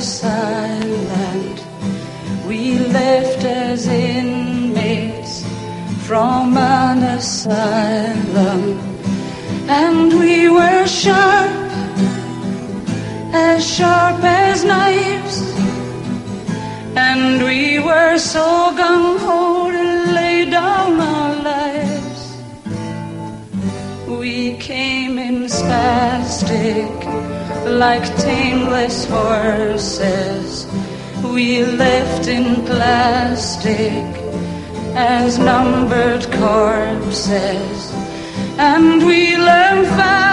silent. We left as inmates from an asylum, and we were sharp, as sharp as knives, and we were so gone. We came in spastic, like tameless horses. We left in plastic as numbered corpses. And we learned fast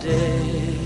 today.